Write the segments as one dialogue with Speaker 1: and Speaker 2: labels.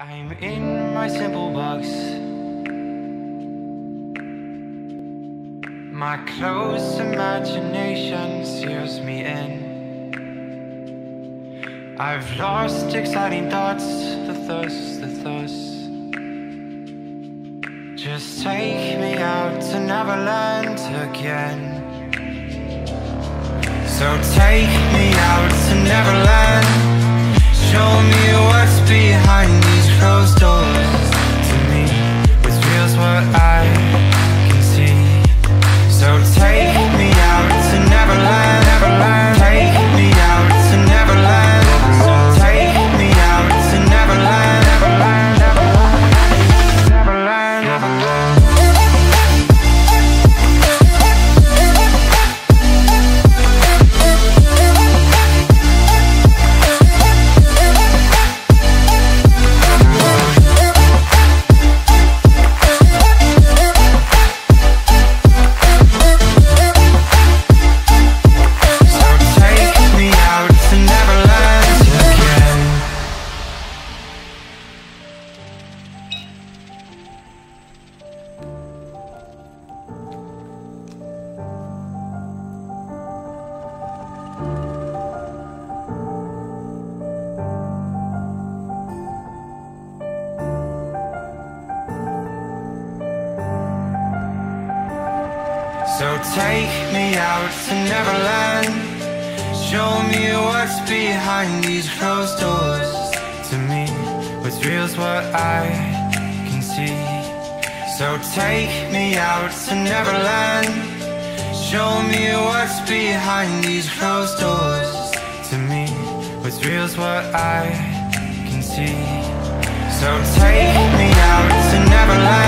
Speaker 1: I'm in my simple box. My close imagination steers me in. I've lost exciting thoughts, the thirst, the thirst. Just take me out to Neverland again. So take me out to Neverland. Show me what's behind So take me out to Neverland. Show me what's behind these closed doors. To me, what's real's what I can see. So take me out to Neverland. Show me what's behind these closed doors. To me, what's real's what I can see. So take me out to Neverland,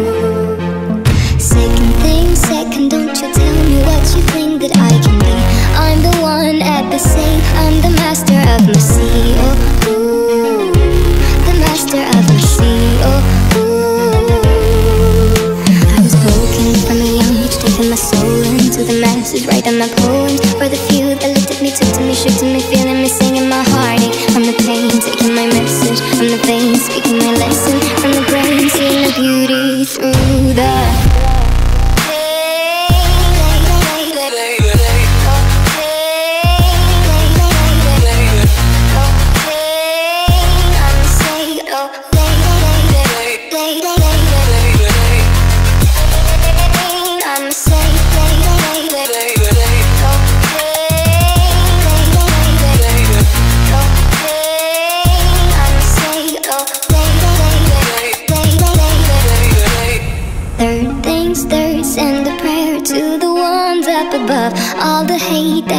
Speaker 2: Masses, writing my poems for the few that looked at me, took to me, shook to me, feeling me, singing my heartache from the pain, taking my message from the veins, speaking my lesson. From the brain, seeing the beauty through the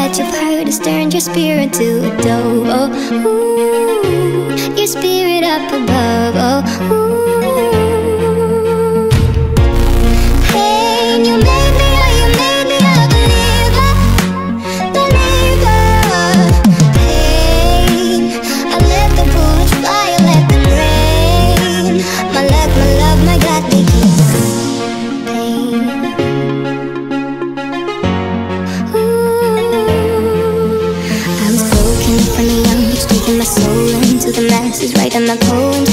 Speaker 2: that you've heard has turned your spirit to a dove. Oh, ooh, your spirit up above. Oh, ooh. in the poems